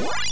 What?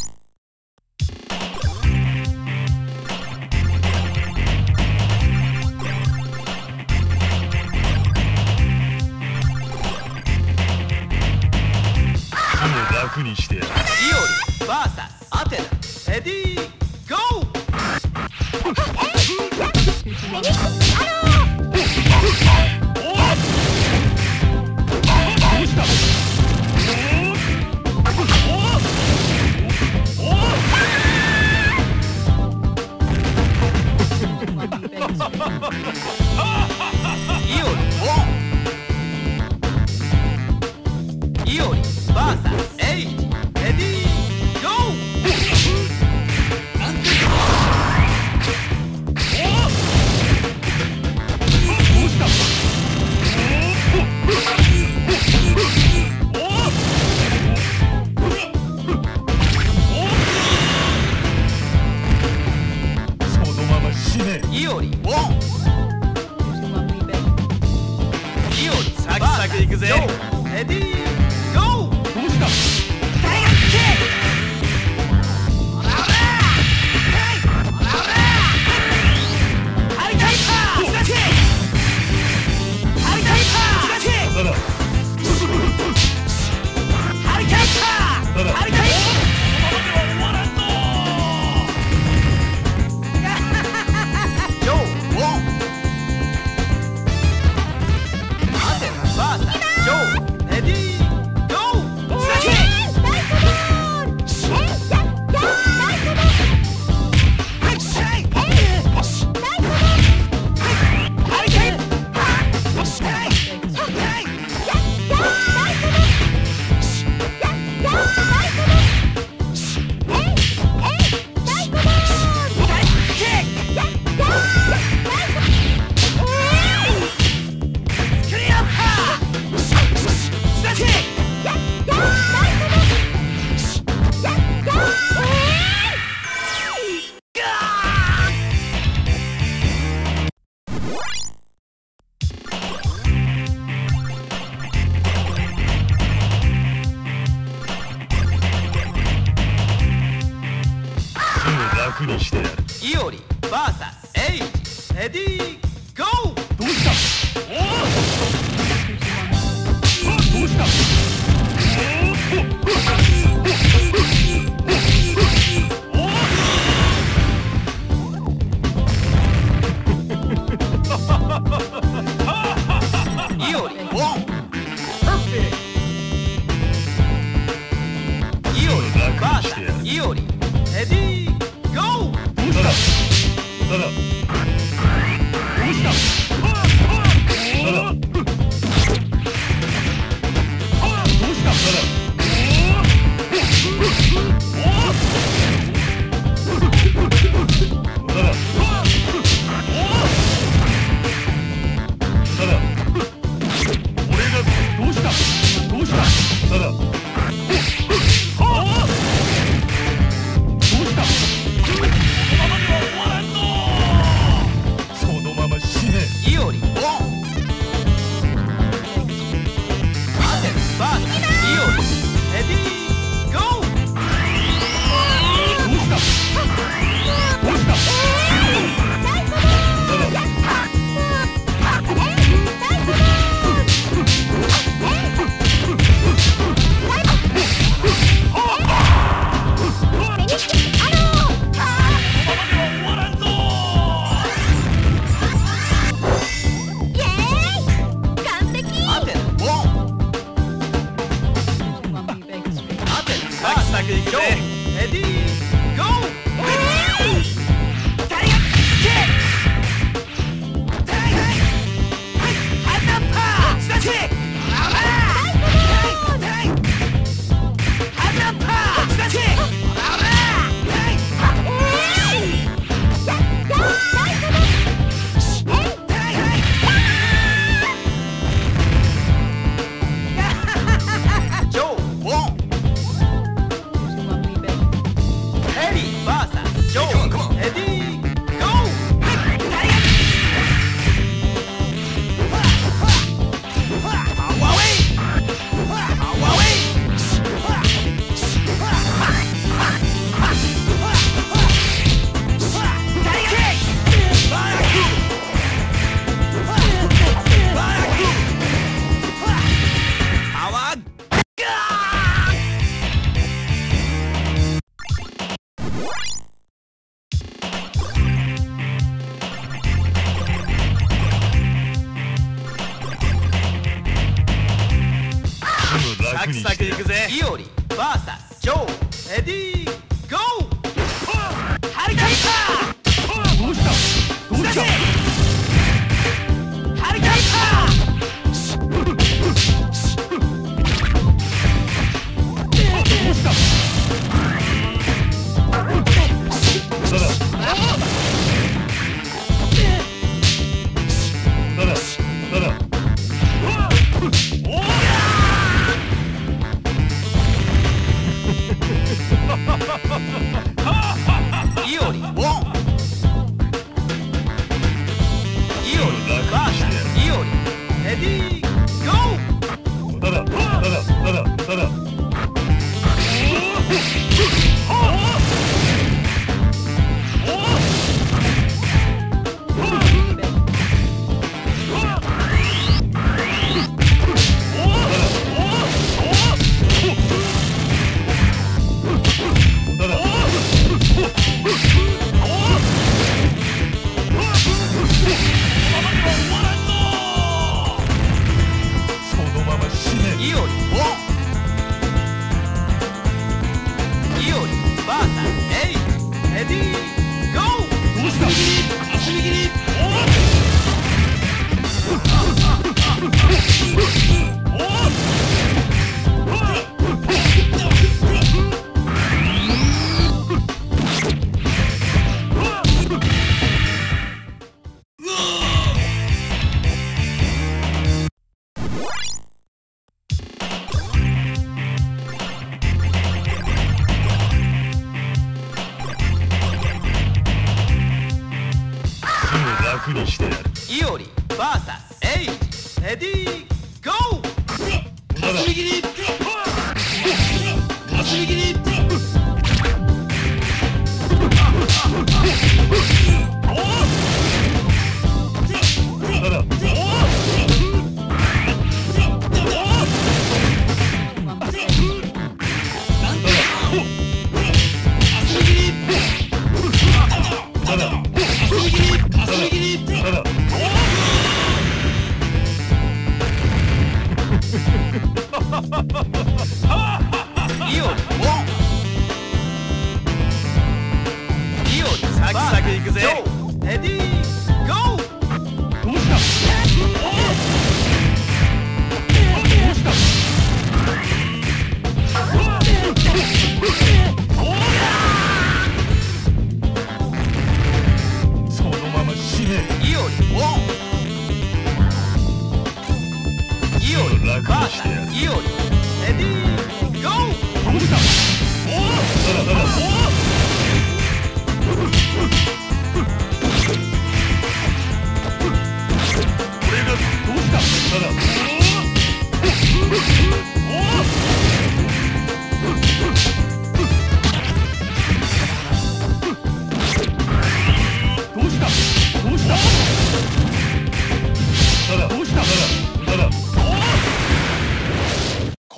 League.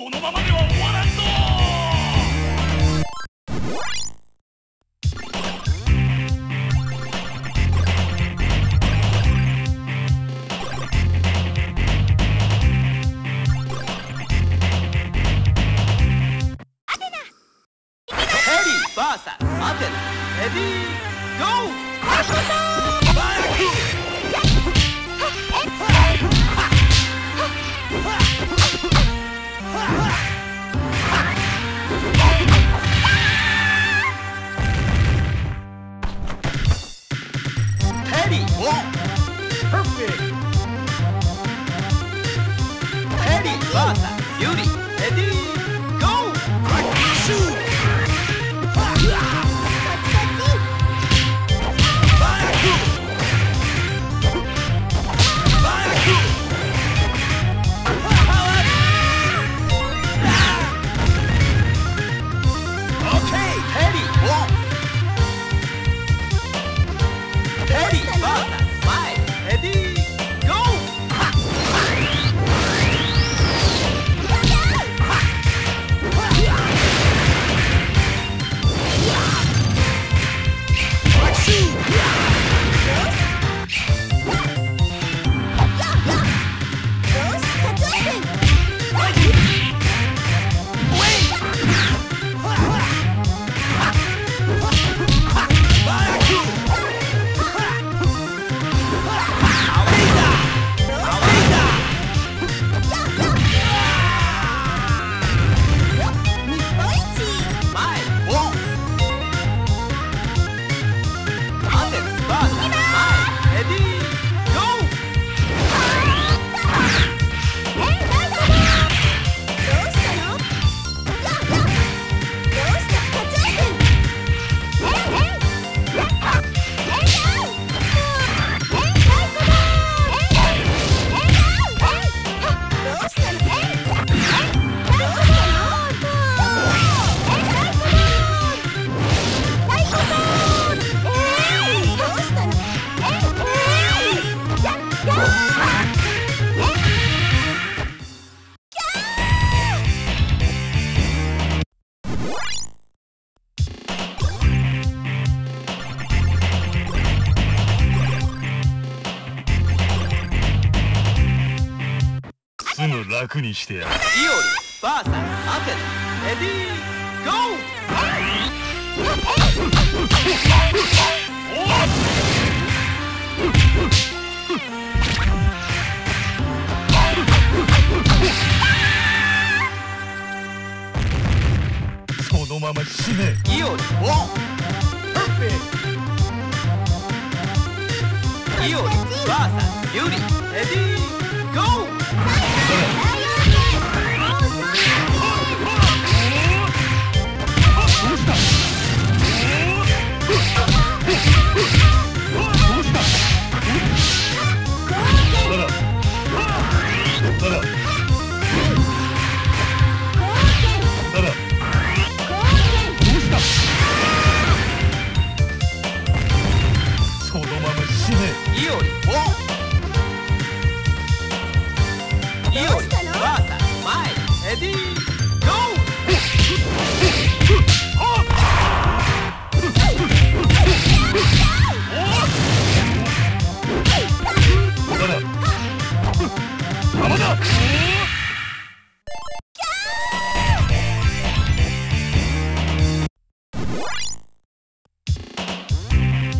このままでは終わらないリーバーサユリディにしてやる。イオリ VS アテナレディーゴそのまま死ねーイオリイオリ VS ユリレディーゴー